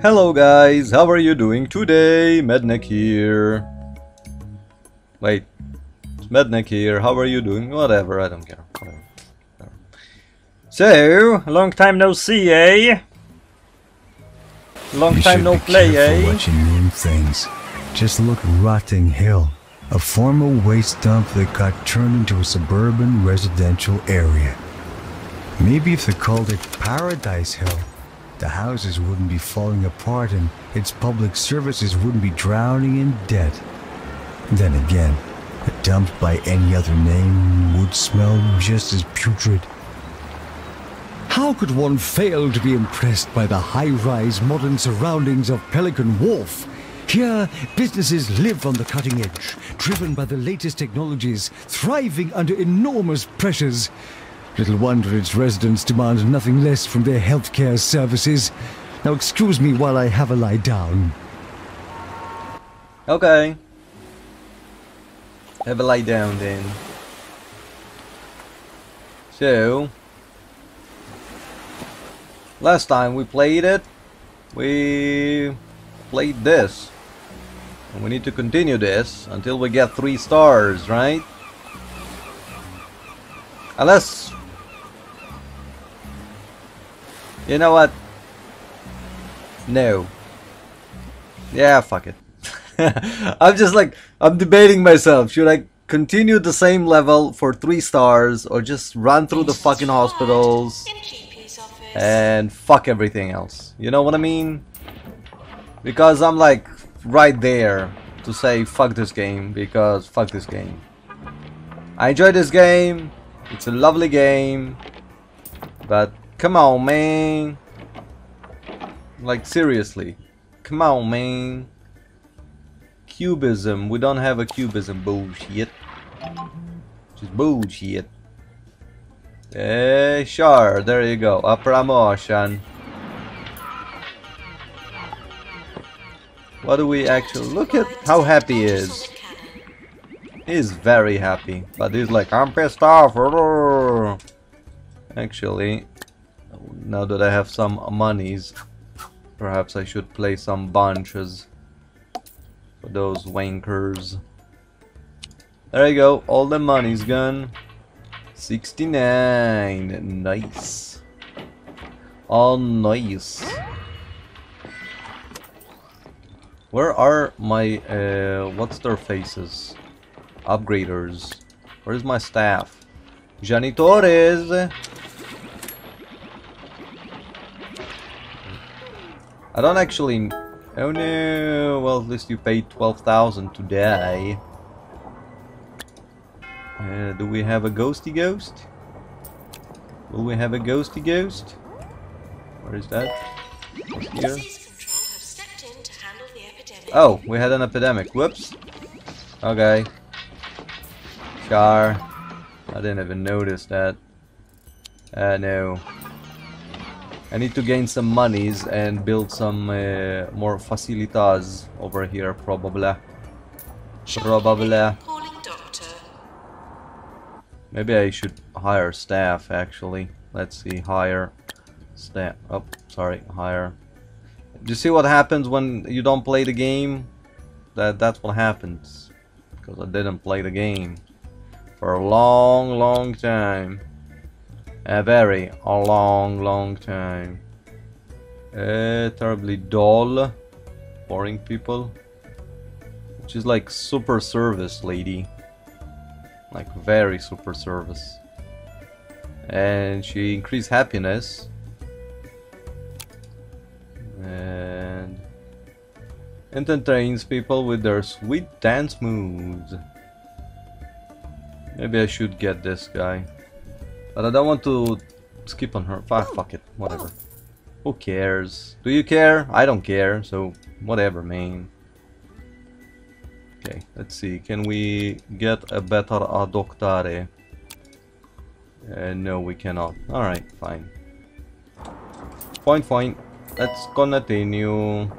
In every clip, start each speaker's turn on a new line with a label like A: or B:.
A: Hello guys, how are you doing today? Madnek here. Wait, it's Madnek here, how are you doing? Whatever, I don't care. Whatever. Whatever. So, long time no see, eh? Long
B: You
A: time no play, eh?
B: what you name things. Just look Rotting Hill, a former waste dump that got turned into a suburban residential area. Maybe if they called it Paradise Hill, the houses wouldn't be falling apart and its public services wouldn't be drowning in debt. Then again, a dump by any other name would smell just as putrid. How could one fail to be impressed by the high-rise modern surroundings of Pelican Wharf? Here, businesses live on the cutting edge, driven by the latest technologies, thriving under enormous pressures. Little wonder its residents demand nothing less from their healthcare services. Now excuse me while I have a lie down.
A: Okay. Have a lie down then. So, last time we played it, we played this. And we need to continue this until we get three stars, right? Unless... You know what? No. Yeah, fuck it. I'm just like, I'm debating myself. Should I continue the same level for three stars or just run through the fucking hospitals
C: In GP's office.
A: and fuck everything else? You know what I mean? Because I'm like right there to say fuck this game because fuck this game. I enjoy this game. It's a lovely game. But come on, man. Like seriously. Come on, man. Cubism. We don't have a cubism bullshit. Just bullshit. Eh, sure. There you go. A promotion. What do we actually look at how happy he is. He's very happy, but he's like, I'm pissed off. Actually, now that I have some monies, perhaps I should play some bunches for those wankers. There you go, all the money's gone. 69, nice. All nice. Where are my, uh, what's their faces? Upgraders. Where's my staff? Janitores! I don't actually... Oh no! Well, at least you paid 12,000 today. Uh, do we have a ghosty ghost? Will we have a ghosty ghost? Where is that? Here?
C: Disease control have stepped in to handle the epidemic.
A: Oh, we had an epidemic. Whoops. Okay. Char. I didn't even notice that. Uh, no. I need to gain some monies and build some uh, more facilitas over here, probably. Probably. Maybe I should hire staff, actually. Let's see, hire staff. Oh, sorry, hire. Do you see what happens when you don't play the game? That That's what happens. Because I didn't play the game. For a long, long time. A very a long, long time. Uh, terribly dull. Boring people. Which is like super service lady like very super service and she increased happiness and entertains people with their sweet dance moves maybe I should get this guy but I don't want to skip on her ah, fuck it whatever who cares do you care I don't care so whatever man Okay, let's see. Can we get a better doctore? Uh, no, we cannot. Alright, fine. Fine, fine. Let's continue.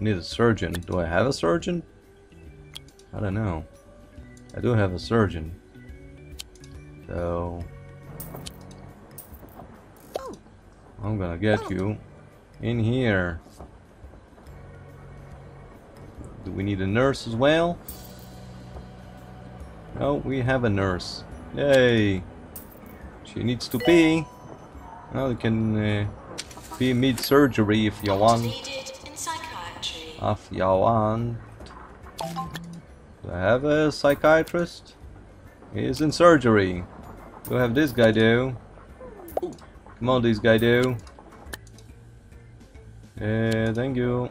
A: Need a surgeon. Do I have a surgeon? I don't know. I do have a surgeon. So... I'm gonna get you in here. Do we need a nurse as well? No, we have a nurse. Yay! She needs to pee. Well, you can uh, pee mid-surgery if you want. If you want. Do I have a psychiatrist? He is in surgery. Do I have this guy do? Come on, this guy do. Uh, thank you.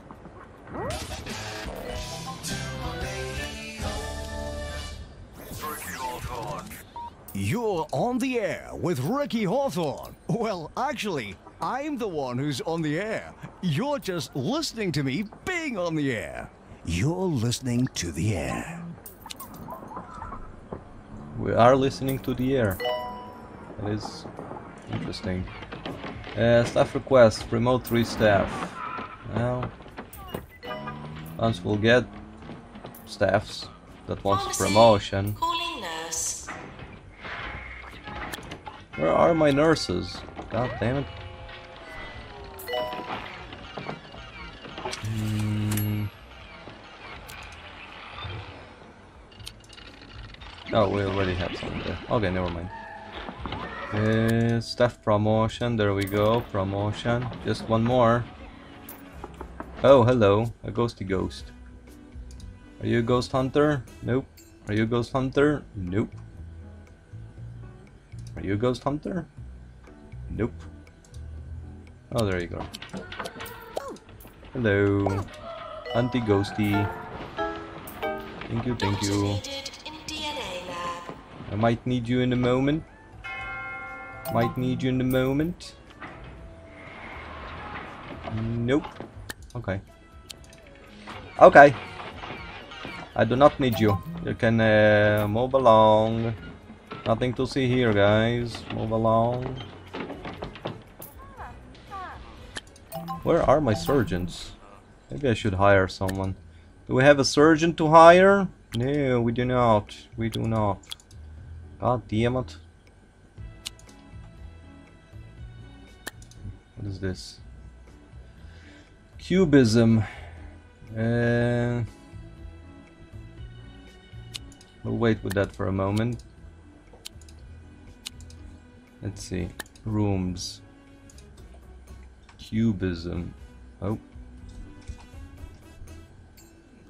B: You're on the air with Ricky Hawthorne. Well, actually, I'm the one who's on the air. You're just listening to me being on the air. You're listening to the air.
A: We are listening to the air. That is interesting. Uh, staff request, promote three staff. Well, once we'll get staffs that wants promotion.
C: Calling nurse.
A: Where are my nurses? God damn it. Oh, we already have some there. Okay, never mind. Uh, staff promotion, there we go. Promotion. Just one more. Oh, hello. A ghosty ghost. Are you a ghost hunter? Nope. Are you a ghost hunter? Nope. Are you a ghost hunter? Nope. Oh, there you go. Hello. Anti-ghosty. Thank you, thank you. I might need you in a moment. Might need you in a moment. Nope. Okay. Okay. I do not need you. You can uh, move along. Nothing to see here, guys. Move along. Where are my surgeons? Maybe I should hire someone. Do we have a surgeon to hire? No, we do not. We do not. God damn it. What is this? Cubism. Uh, we'll wait with that for a moment. Let's see. Rooms. Cubism. Oh.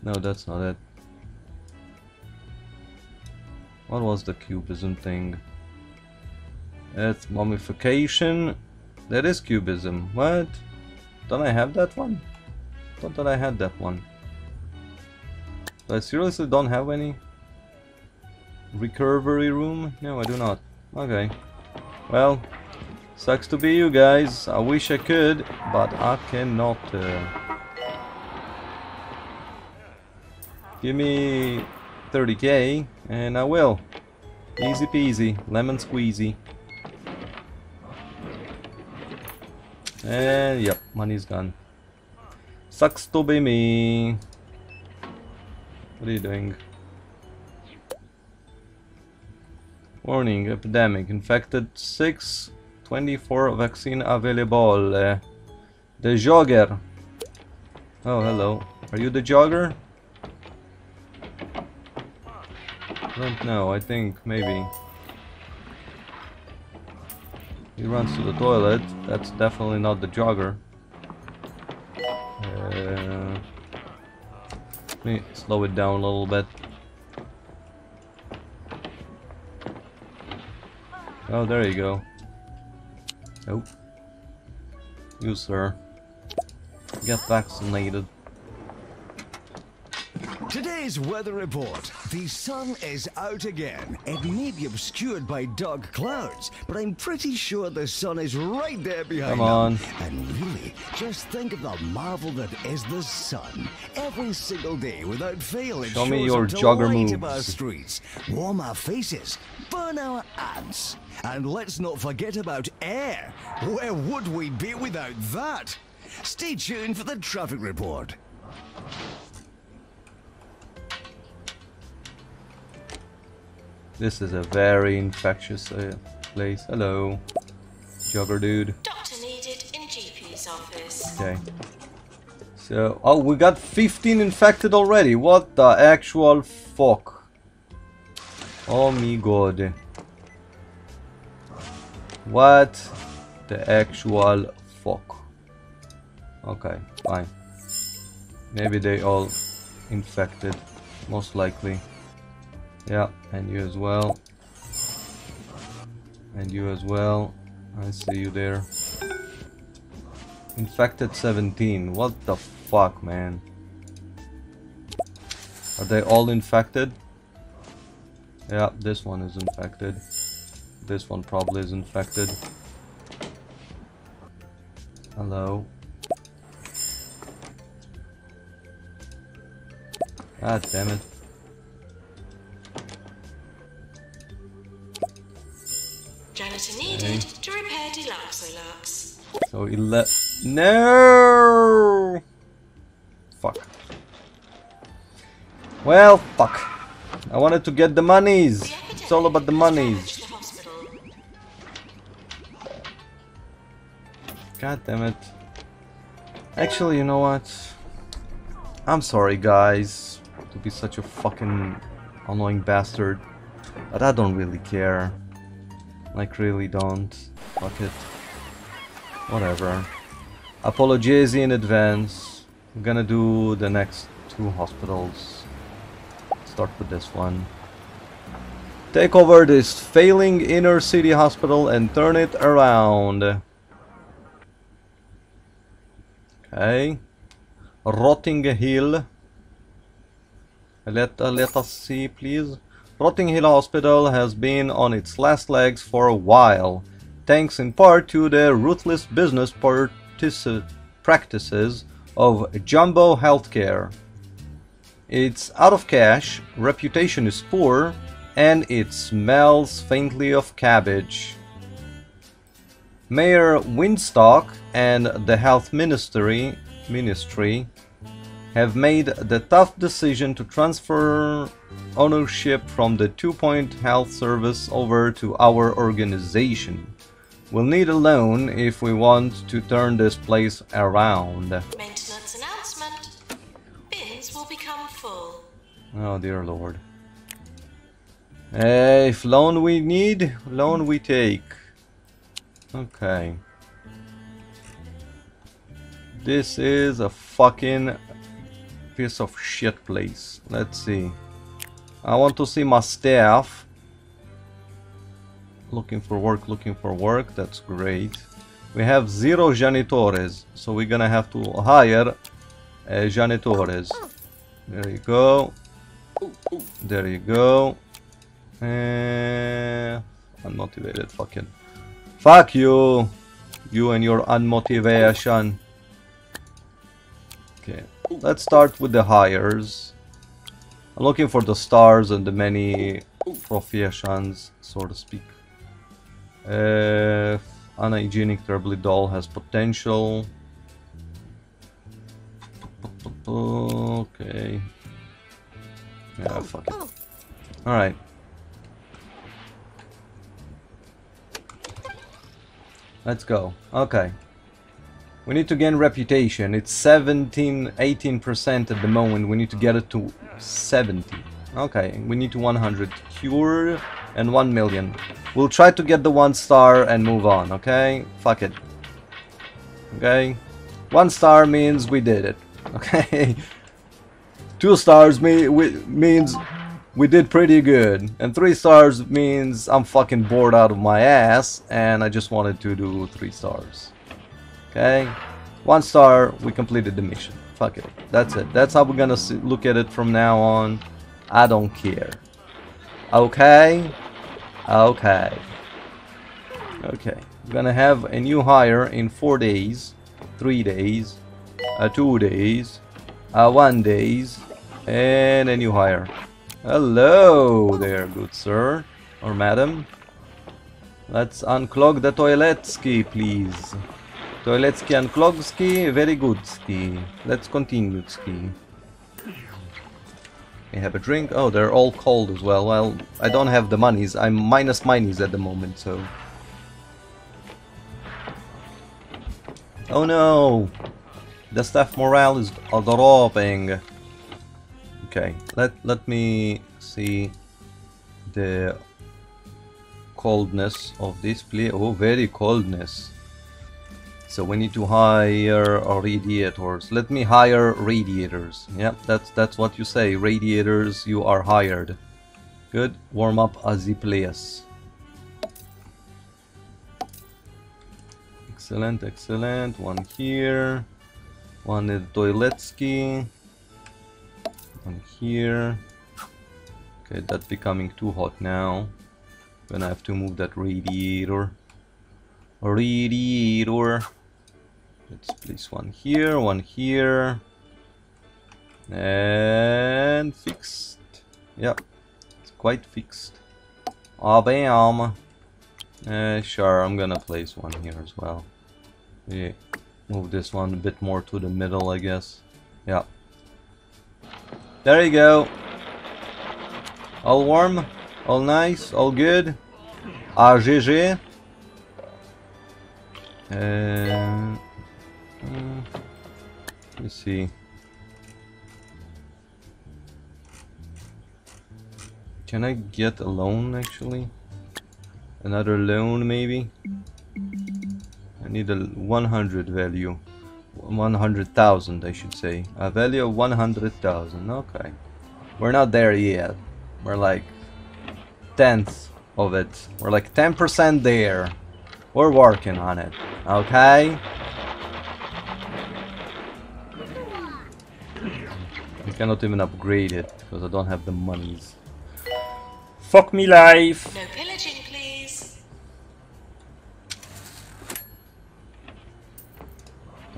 A: No, that's not it. What was the cubism thing? It's mummification. That is cubism. What? Don't I have that one? Thought that I had that one. I seriously don't have any recovery room? No, I do not. Okay. Well, sucks to be you guys. I wish I could, but I cannot. Uh... Give me 30k and I will. Easy peasy, lemon squeezy. And yep, money's gone. Sucks to be me. What are you doing? Warning, epidemic. Infected 6, 24 vaccine available. Uh, the jogger. Oh, hello. Are you the jogger? Don't know, I think maybe. He runs to the toilet, that's definitely not the jogger. Uh, let me slow it down a little bit. Oh, there you go. Nope. You, sir. Get vaccinated.
B: Today's weather report. The sun is out again. It may be obscured by dark clouds, but I'm pretty sure the sun is right there behind
A: Come on.
B: them. And really, just think of the marvel that is the sun. Every single day, without fail, it
A: Show me
B: shows
A: your
B: to
A: jogger
B: light up our streets, warm our faces, burn our ants. And let's not forget about air. Where would we be without that? Stay tuned for the traffic report.
A: This is a very infectious uh, place. Hello, jogger dude.
C: Doctor needed in GP's office.
A: Okay. So, oh, we got 15 infected already. What the actual fuck? Oh my god. What the actual fuck? Okay, fine. Maybe they all infected, most likely. Yeah, and you as well. And you as well. I see you there. Infected 17. What the fuck, man? Are they all infected? Yeah, this one is infected. This one probably is infected. Hello. God damn it.
C: Janitor needed to repair Deluxolux.
A: So 11. No! Fuck. Well, fuck. I wanted to get the monies.
C: The
A: It's all about the monies.
C: ravaged the hospital.
A: God damn it. Actually, you know what? I'm sorry, guys, to be such a fucking annoying bastard. But I don't really care. Like, really don't. Fuck it. Whatever. Apologies in advance. I'm gonna do the next two hospitals. Start with this one. Take over this failing inner city hospital and turn it around. Okay. Rotting Hill. Let, uh, let us see, please. Rotting Hill Hospital has been on its last legs for a while, thanks in part to the ruthless business practices of Jumbo Healthcare. It's out of cash, reputation is poor, and it smells faintly of cabbage. Mayor Winstock and the Health Ministry, Ministry have made the tough decision to transfer ownership from the Two Point Health Service over to our organization. We'll need a loan if we want to turn this place around.
C: Maintenance announcement. Bins will become full.
A: Oh dear lord. Eh, if loan we need, loan we take. Okay. This is a fucking piece of shit place. Let's see. I want to see my staff. Looking for work, looking for work. That's great. We have zero janitores, so we're gonna have to hire uh, janitores. There you go. There you go. Uh, unmotivated fucking. Fuck you! You and your unmotivation. Okay, let's start with the hires. I'm looking for the stars and the many professions, so to speak. Uh, unhygienic, terribly dull, has potential. Okay. Yeah, fuck it. Alright. Let's go. Okay. We need to gain reputation. It's 17, 18% at the moment. We need to get it to 70. Okay, we need to 100 cure and 1 million. We'll try to get the 1 star and move on, okay? Fuck it. Okay? 1 star means we did it. Okay? 2 stars me we, means we did pretty good. And 3 stars means I'm fucking bored out of my ass and I just wanted to do 3 stars. Okay? 1 star, we completed the mission. Fuck it. That's it. That's how we're gonna see, look at it from now on. I don't care. Okay? Okay. Okay. We're gonna have a new hire in 4 days, 3 days, uh, 2 days, uh, 1 days, and a new hire. Hello there, good sir or madam. Let's unclog the toilet, toiletski, please. Toiletski unclogski, very good ski. Let's continue ski. We have a drink. Oh, they're all cold as well. Well, I don't have the monies. I'm minus monies at the moment, so. Oh no! The staff morale is dropping. Okay, let let me see the coldness of this place. Oh, very coldness. So we need to hire radiators. Let me hire radiators. Yeah, that's that's what you say. Radiators, you are hired. Good. Warm up the. Excellent, excellent. One here. One in Toiletski. One here. Okay, that's becoming too hot now. Gonna have to move that radiator. Radiator. Let's place one here, one here. And fixed. Yep, it's quite fixed. Ah, bam. Uh, sure, I'm gonna place one here as well. Yeah, move this one a bit more to the middle, I guess. Yeah. There you go. All warm, all nice, all good. Ah, GG. Uh, let me see. Can I get a loan actually? Another loan maybe? I need a 100 value. 100,000 I should say. A value of 100,000. Okay. We're not there yet. We're like tenth of it. We're like 10% there. We're working on it. Okay? Cannot even upgrade it because I don't have the monies.
D: Fuck me life.
C: No pillaging, please.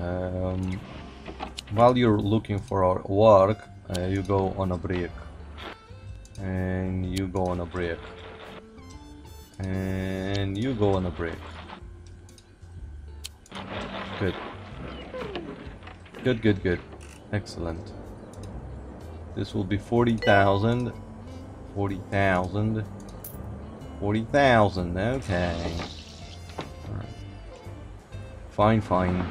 A: Um, while you're looking for our work, uh, you go on a break. And you go on a break. And you go on a break. Good. Good, good, good. Excellent. This will be 40,000. 40,000. 40,000, okay. Fine, fine.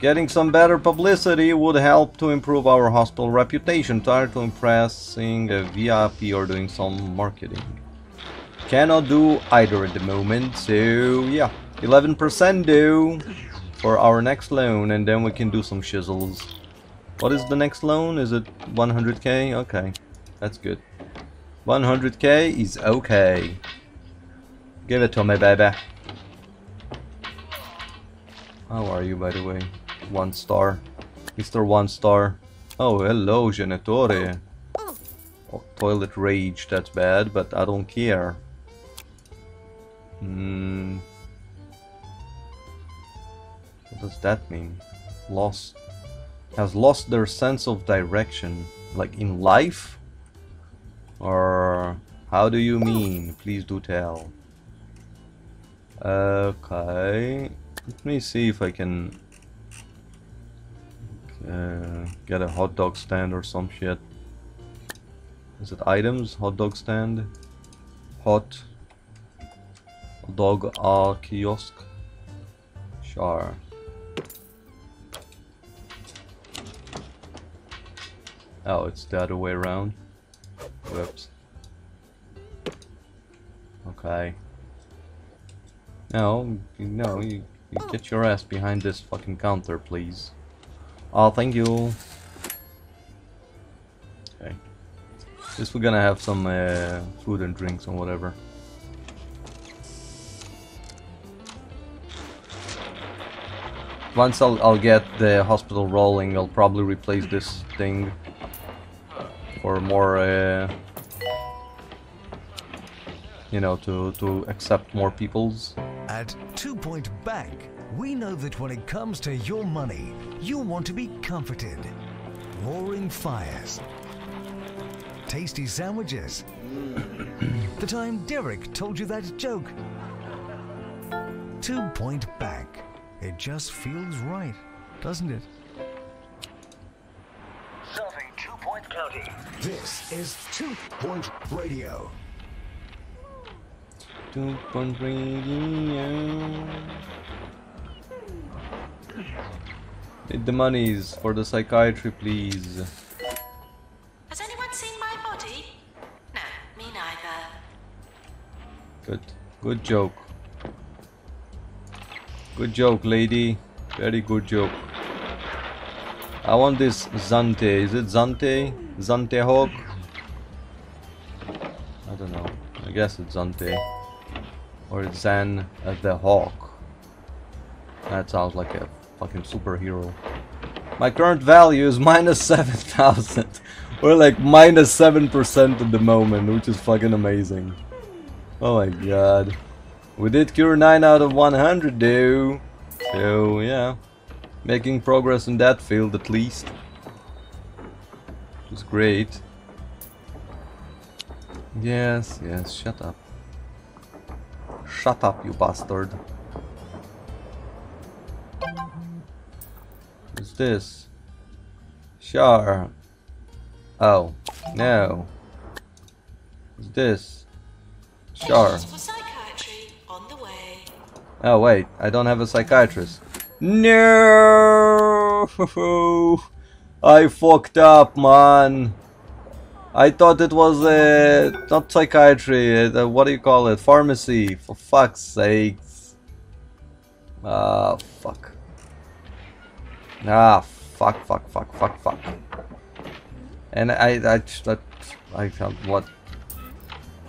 A: Getting some better publicity would help to improve our hospital reputation. Tired to impressing a VIP or doing some marketing. Cannot do either at the moment, so yeah. 11% due for our next loan and then we can do some shizzles. What is the next loan? Is it 100k? Okay, that's good. 100k is okay. Give it to me, baby. How are you, by the way? One star. Mr. One Star. Oh, hello, Genitore. Oh, toilet rage, that's bad, but I don't care. Hmm. What does that mean? Lost. Has lost their sense of direction. Like in life? Or how do you mean? Please do tell. Okay. Let me see if I can uh, get a hot dog stand or some shit. Is it items? Hot dog stand? Hot dog uh, kiosk? Sure. Oh, it's the other way around. Whoops. Okay. No, no, you, you get your ass behind this fucking counter, please. Oh, thank you. Okay. Just we're gonna have some uh, food and drinks and whatever. Once I'll, I'll get the hospital rolling, I'll probably replace this thing for more, uh, you know, to, to accept more peoples.
B: At Two Point Bank, we know that when it comes to your money, you want to be comforted. Roaring fires, tasty sandwiches. the time Derek told you that joke. Two Point Bank. It just feels right, doesn't it?
E: This is Two Point Radio.
A: Two Point Radio. Need the monies for the psychiatry, please.
C: Has anyone seen my body? No, me neither.
A: Good. Good joke. Good joke, lady. Very good joke. I want this Zante. Is it Zante? Zante Hawk? I don't know. I guess it's Zante. Or it's Zan uh, the Hawk. That sounds like a fucking superhero. My current value is minus 7,000. We're like minus 7% at the moment, which is fucking amazing. Oh my god. We did cure 9 out of 100 though. So yeah. Making progress in that field at least. Is great. Yes, yes, shut up. Shut up, you bastard. What's this? Sure. Oh, no. What's this? Sure.
C: Patients for psychiatry on the way.
A: Oh wait, I don't have a psychiatrist. No! I fucked up, man. I thought it was uh, not psychiatry. Uh, what do you call it? Pharmacy. For fuck's sakes. Ah, fuck. Ah, fuck, fuck, fuck, fuck, fuck. And I, I, I, I can't. What?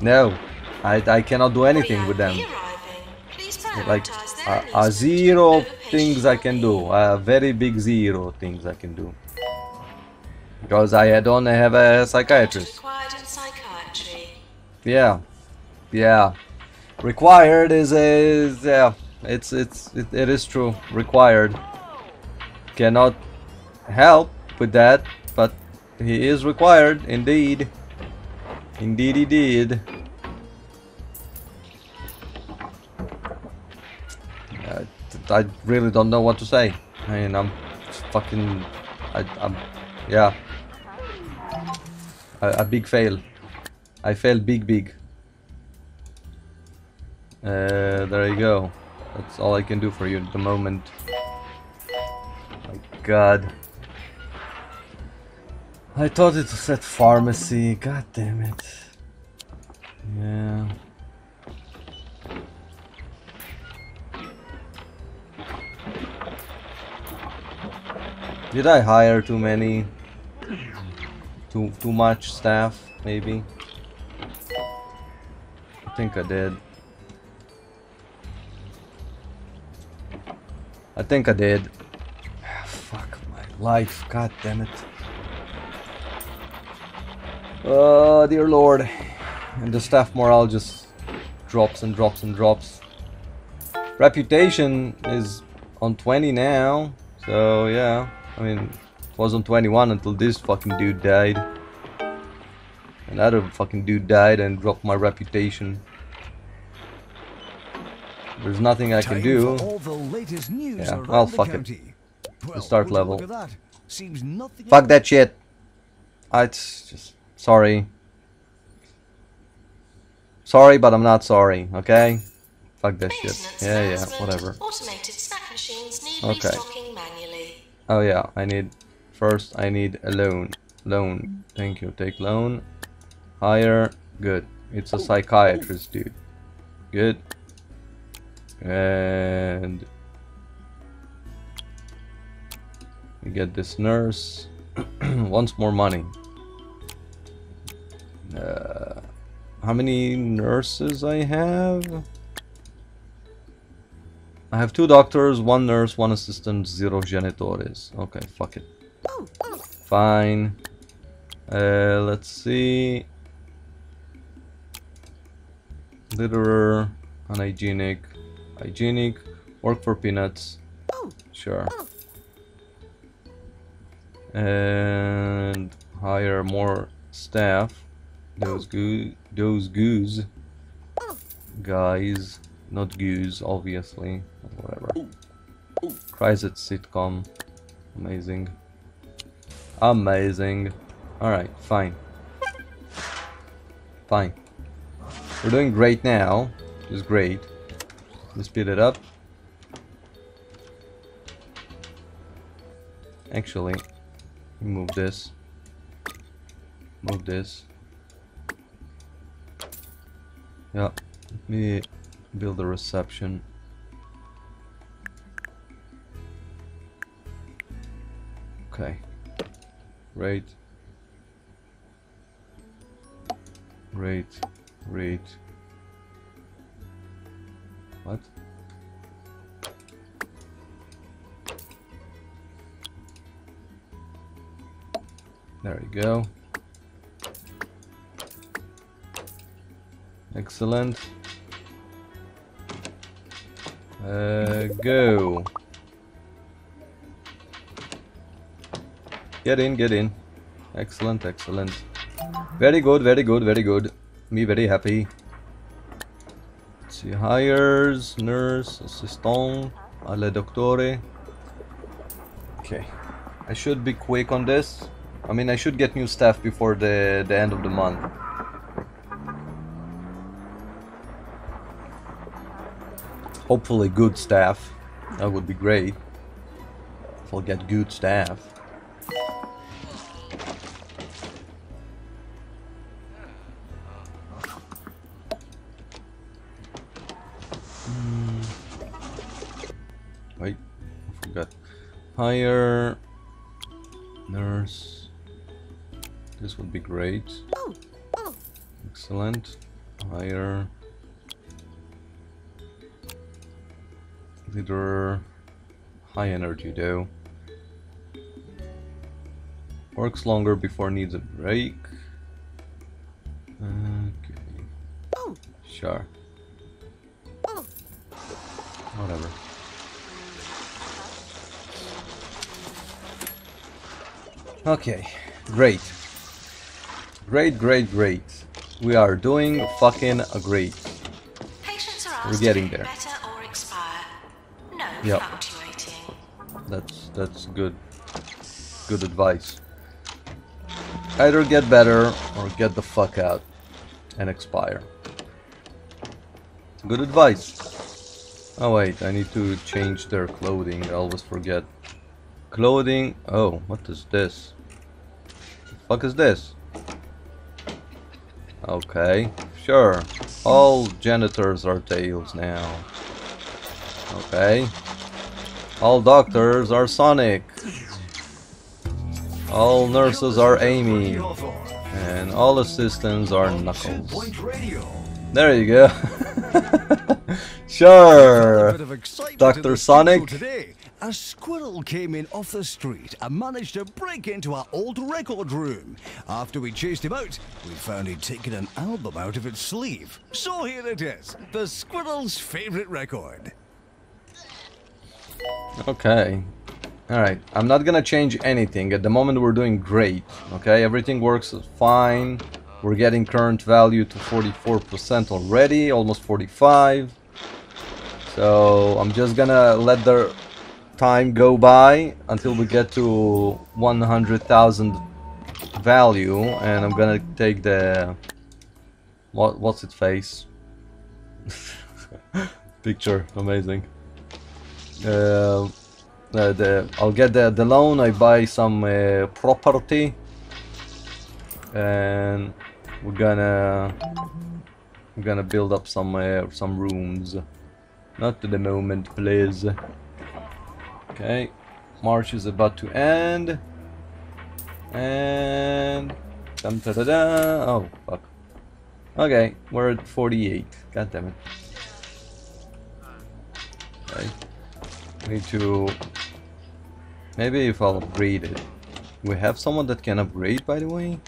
A: No, I, I cannot do anything with them.
C: VIP arriving. Please
A: like a, a zero things I can do a very big zero things I can do because I don't have a psychiatrist
C: Required in psychiatry.
A: yeah yeah required is is yeah it's it's it, it is true required cannot help with that but he is required indeed indeed he did Uh, I really don't know what to say. I mean, I'm fucking. I, I'm. Yeah. A, a big fail. I failed big, big. Uh, there you go. That's all I can do for you at the moment. My god. I thought it said pharmacy. God damn it. Yeah. Did I hire too many? Too too much staff, maybe? I think I did. I think I did. Ah, fuck my life, god damn it. Oh dear lord. And the staff morale just drops and drops and drops. Reputation is on 20 now, so yeah. I mean, it was on 21 until this fucking dude died. Another fucking dude died and dropped my reputation. There's nothing I can do.
B: for all the latest news
A: Yeah,
B: around
A: well,
B: the
A: fuck it.
B: county. Well,
A: start level.
B: That.
A: Fuck that shit. I it's just sorry. Sorry, but I'm not sorry. Okay. Fuck that shit. Yeah, yeah, whatever.
C: Automated snack machines need
A: Okay. Oh yeah, I need first I need a loan. Loan. Thank you. Take loan. Hire. Good. It's a psychiatrist, dude. Good. And we get this nurse. Wants more money. Uh, how many nurses I have? I have two doctors, one nurse, one assistant, zero janitores. Okay, fuck it. Fine. Uh, let's see. Litterer, unhygienic, hygienic, work for peanuts. Sure. And hire more staff. Those goo, those goose guys, not goose, obviously. Whatever. Crysit sitcom. Amazing. Amazing. Alright, fine. Fine. We're doing great now. Is great. Let's speed it up. Actually, move this. Move this. Yeah, let me build a reception. Okay. Right. Right. Right. What? There we go. Excellent. Uh, go. Get in, get in. Excellent, excellent. Very good, very good, very good. Me very happy. Let's see, hires, nurse, assistant, alle doctore. Okay. I should be quick on this. I mean, I should get new staff before the, the end of the month. Hopefully good staff. That would be great. If I'll get good staff. I forgot. Hire nurse. This would be great. Excellent. Hire leader. High energy though. Works longer before needs a break. Okay. Sure. Whatever. Okay, great. Great, great, great. We are doing fucking great. We're getting there.
C: get better or expire. No
A: Yep. That's that's good. Good advice. Either get better or get the fuck out and expire. Good advice. Oh wait, I need to change their clothing. I always forget. Clothing. Oh, what is this? Fuck is this? Okay, sure. All janitors are tails now. Okay. All doctors are Sonic. All nurses are Amy. And all assistants are Knuckles. There you go. Sure.
B: bit of excitement
A: Dr. Sonic?
B: A squirrel came in off the street and managed to break into our old record room. After we chased him out, we found he'd taken an album out of its sleeve. So here it is, the squirrel's favorite record.
A: Okay. Alright, I'm not gonna change anything. At the moment we're doing great. Okay, everything works fine. We're getting current value to 44% already, almost 45. So I'm just gonna let the time go by until we get to 100,000 value and I'm gonna take the what what's its face picture amazing uh, uh, the I'll get the the loan. I buy some uh, property, and we're gonna we're gonna build up some uh, some rooms. Not to the moment, please. Okay, March is about to end, and dum da da da. Oh fuck. Okay, we're at 48. God damn it. Okay. Need to... Maybe if I'll upgrade it. We have someone that can upgrade, by the way?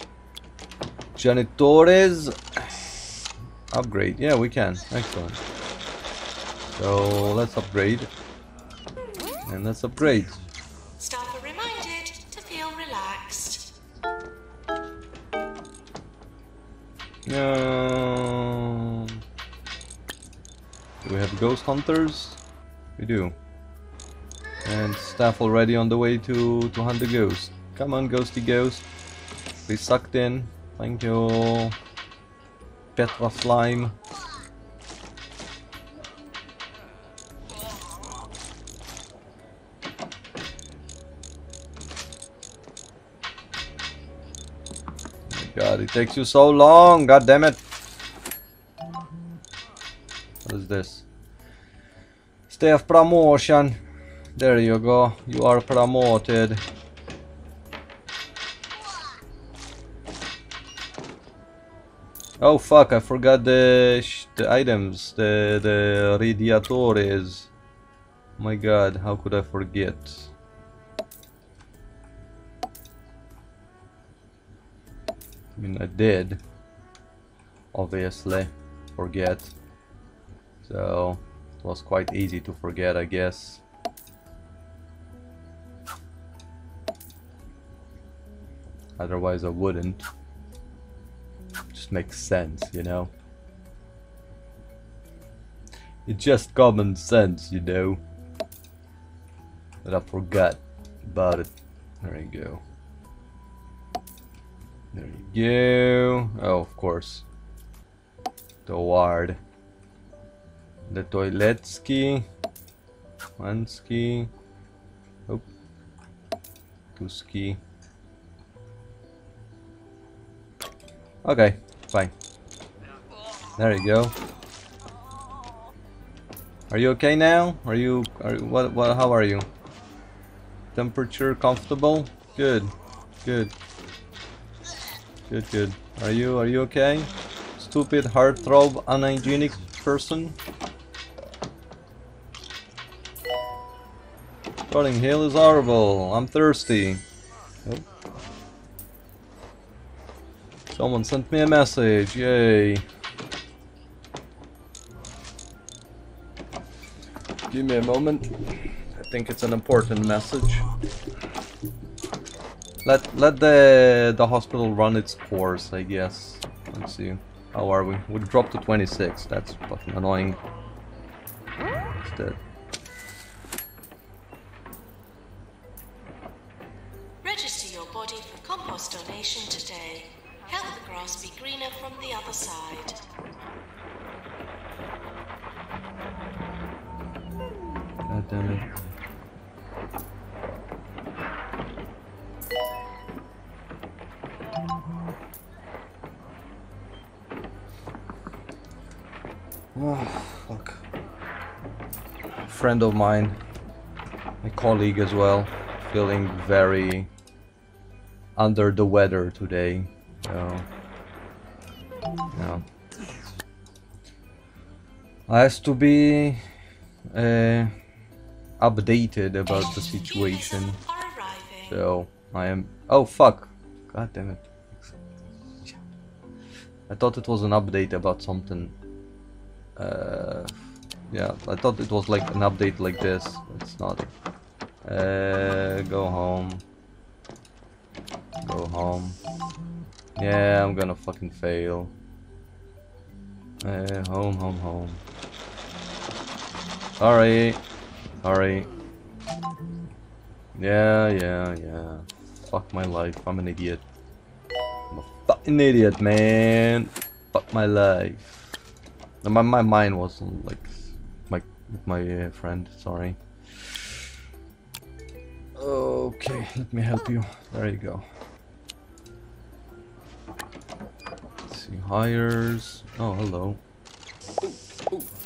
A: Janitores... Upgrade. Yeah, we can. Excellent. So, let's upgrade. And let's upgrade.
C: Staff are reminded to feel relaxed.
A: Um, do we have ghost hunters? We do. And staff already on the way to, to hunt the ghost. Come on, ghosty ghost. Be sucked in. Thank you. Petra slime. God, it takes you so long, god damn it. What is this? Staff promotion. There you go, you are promoted. Oh fuck, I forgot the the items, the the radiatores. My god, how could I forget? I mean, I did. Obviously, forget. So, it was quite easy to forget, I guess. Otherwise, I wouldn't. Just makes sense, you know? It's just common sense, you know? That I forgot about it. There you go. There you go. Oh, of course. The ward. The toiletski. One ski. Oh. Two ski. Okay, fine. There you go. Are you okay now? Are you are what what how are you? Temperature comfortable? Good. Good. Good good. Are you are you okay? Stupid heartthrob unhygienic person? Rotting Hill is horrible. I'm thirsty. Oh. Someone sent me a message. Yay. Give me a moment. I think it's an important message. Let let the the hospital run its course, I guess. Let's see. How are we? We dropped to 26. That's fucking annoying. It's dead. Oh, fuck. Friend of mine, my colleague as well, feeling very under the weather today. So, yeah. I has to be uh, updated about the situation. So I am. Oh fuck! God damn it! I thought it was an update about something. Uh, yeah, I thought it was like an update like this. It's not. Uh, go home. Go home. Yeah, I'm gonna fucking fail. Uh, home, home, home. Sorry. Sorry. Yeah, yeah, yeah. Fuck my life. I'm an idiot. I'm a fucking idiot, man. Fuck my life. My my mind wasn't like my my uh, friend. Sorry. Okay, let me help you. There you go. Let's see hires. Oh, hello.
C: Health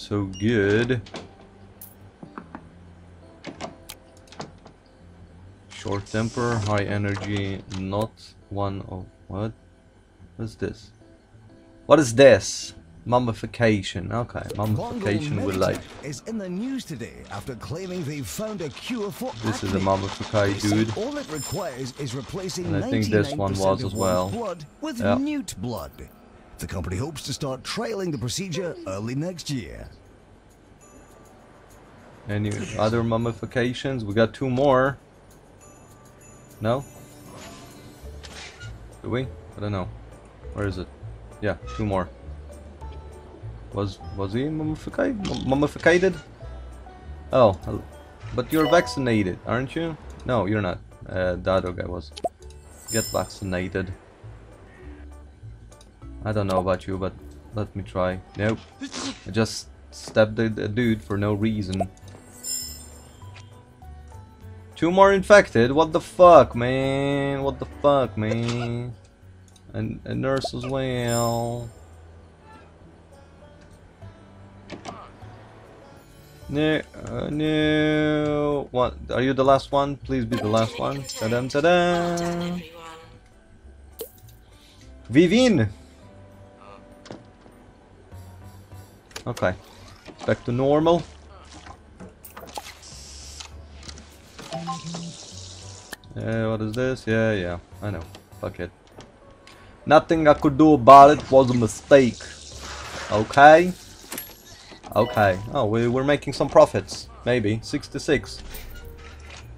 A: so good. Short temper, high energy, not one of what? What's this? What is this? Mummification. Okay, mummification with light.
B: is in the news today after claiming they've found a cure for
A: This is a
B: acne.
A: mummified dude.
B: All it requires is replacing
A: And I think this one was as well.
B: blood with
A: Yeah.
B: newt blood. The company hopes to start trialing the procedure early next year.
A: Any other mummifications? We got two more. No? Do we? I don't know. Where is it? Yeah, two more. Was was he mummified? Mummified? Oh, but you're vaccinated, aren't you? No, you're not. Uh, other guy was. Get vaccinated. I don't know about you, but let me try. Nope. I just stabbed the, the dude for no reason. Two more infected? What the fuck, man? What the fuck, man? And a nurse as well. No, uh, no. What? Are you the last one? Please be the last one. Ta-da,
C: ta-da.
A: Vivin! Okay. Back to normal. Uh, what is this? Yeah, yeah. I know. Fuck it. Nothing I could do about it was a mistake. Okay? Okay. Oh, we, we're making some profits. Maybe. 66.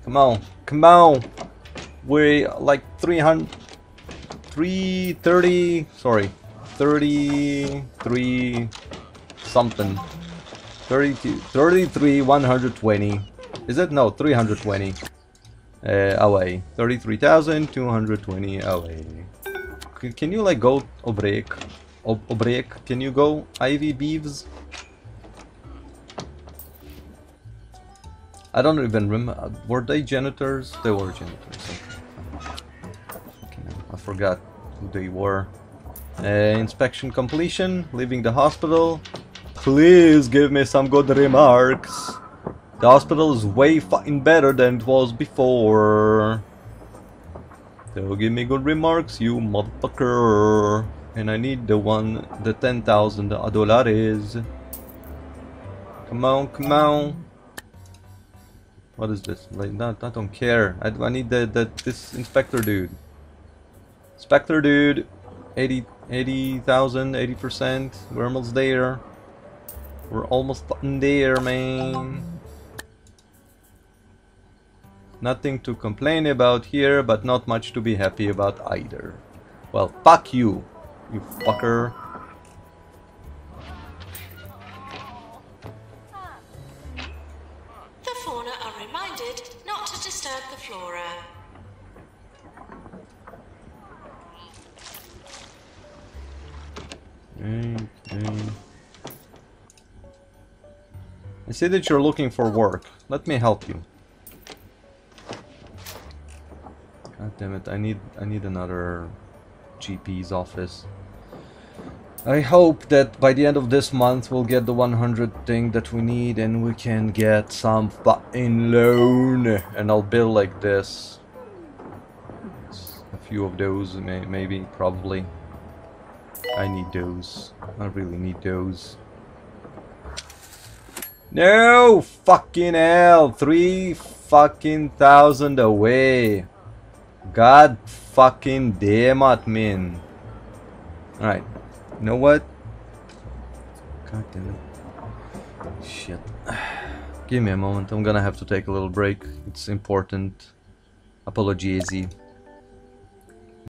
A: Come on. Come on. We're like 300... 330... Sorry. 33... Something. 32... 33... 120. Is it? No, 320. Uh, away. 33,220 away. C can you like go Obrek? Ob Obrek? Can you go Ivy Beeves? I don't even remember. Were they janitors? They were janitors. Okay, I forgot who they were. Uh, inspection completion. Leaving the hospital. Please give me some good remarks. The hospital is way fucking better than it was before. So give me good remarks, you motherfucker. And I need the one, the 10,000 dollars. Come on, come on. What is this? Like, not, I don't care. I, I need the, the this inspector dude. Inspector dude, 80, 80,000, 80%. We're there. We're almost there, man. Nothing to complain about here, but not much to be happy about either. Well, fuck you, you fucker.
C: The fauna are reminded not to disturb the flora.
A: Okay. I see that you're looking for work. Let me help you. God damn it! I need I need another GP's office. I hope that by the end of this month we'll get the 100 thing that we need and we can get some fucking loan and I'll build like this. A few of those, may, maybe, probably. I need those. I really need those. No! Fucking hell! Three fucking thousand away. God fucking damn it, man. Alright. You know what? God damn it. Shit. Give me a moment. I'm gonna have to take a little break. It's important. Apologies.